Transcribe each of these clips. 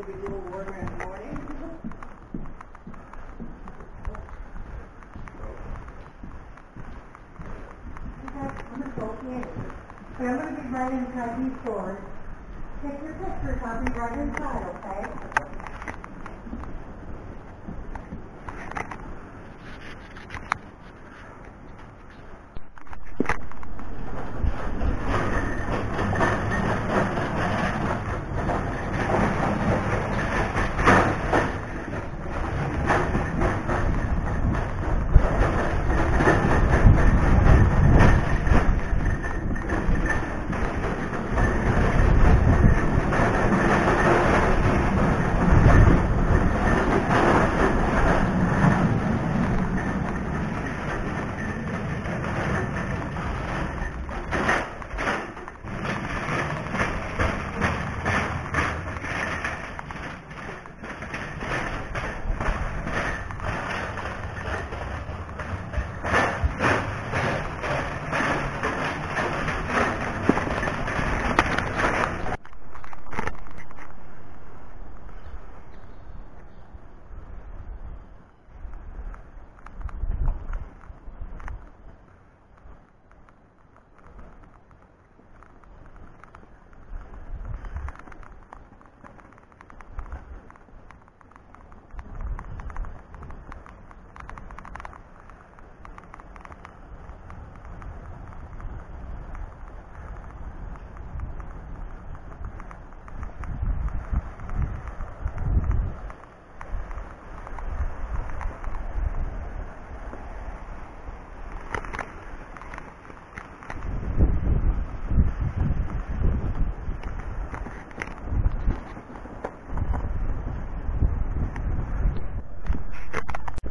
Okay, I'm I'm gonna be right inside these doors. Take your pictures, I'll be right inside, okay?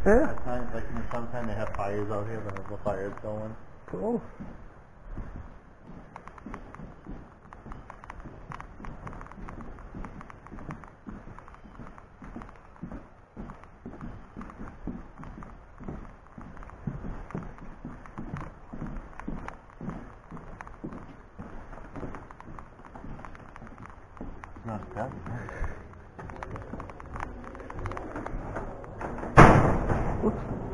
Yeah, Sometimes, like, you know, sometimes they have fires out here, the, the fire's going. cool. Not. I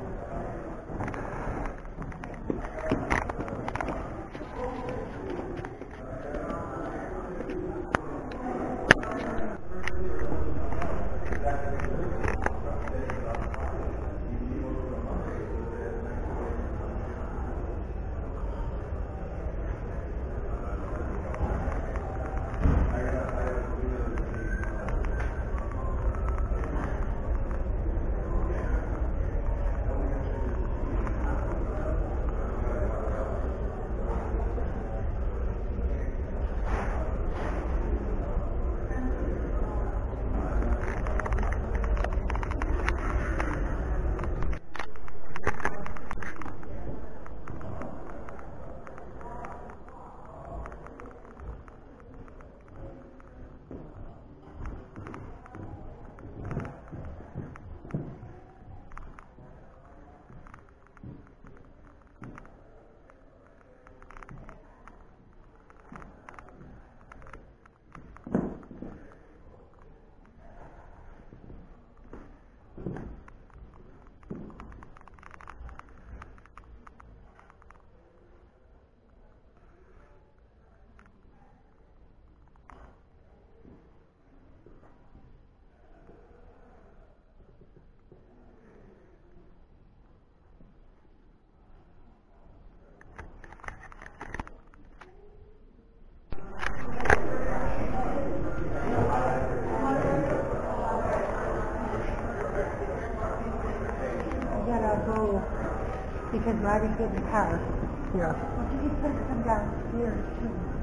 because Robbie's getting the car. Yeah. Well, you just put some downstairs too.